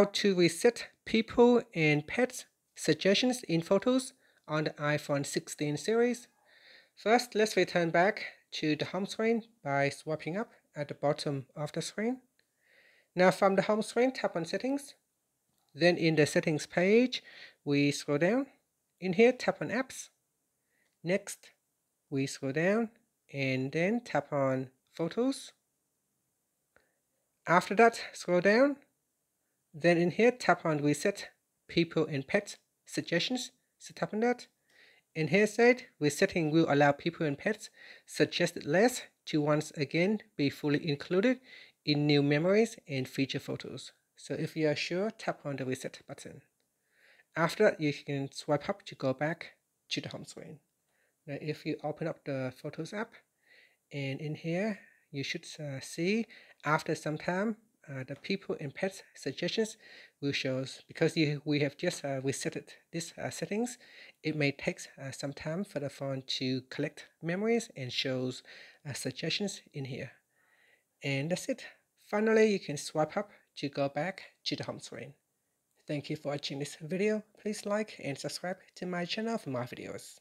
How to reset people and pets suggestions in photos on the iPhone 16 series. First, let's return back to the home screen by swiping up at the bottom of the screen. Now from the home screen, tap on settings. Then in the settings page, we scroll down. In here, tap on apps. Next, we scroll down and then tap on photos. After that, scroll down. Then in here, tap on reset people and pets suggestions. So tap on that. In here said, resetting will allow people and pets suggested less to once again be fully included in new memories and feature photos. So if you are sure, tap on the reset button. After that, you can swipe up to go back to the home screen. Now if you open up the Photos app, and in here, you should uh, see after some time, uh, the people and pets suggestions will show because you, we have just uh, these uh, settings it may take uh, some time for the phone to collect memories and shows uh, suggestions in here. And that's it. Finally you can swipe up to go back to the home screen. Thank you for watching this video. Please like and subscribe to my channel for more videos